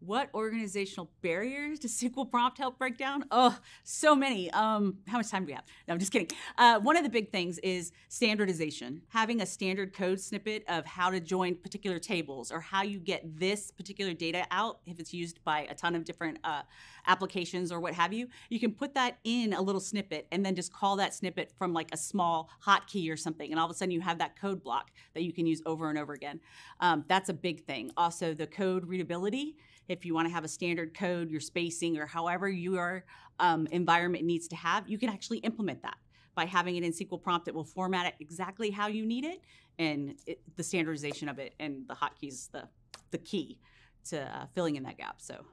what organizational barriers does SQL prompt help break down? Oh, so many. Um, how much time do we have? No, I'm just kidding. Uh, one of the big things is standardization. Having a standard code snippet of how to join particular tables or how you get this particular data out if it's used by a ton of different uh, applications or what have you. You can put that in a little snippet and then just call that snippet from like a small hotkey or something, and all of a sudden you have that code block that you can use over and over again. Um, that's a big thing. Also, the code readability if you want to have a standard code, your spacing, or however your um, environment needs to have, you can actually implement that by having it in SQL prompt. It will format it exactly how you need it, and it, the standardization of it and the hotkeys the the key to uh, filling in that gap. So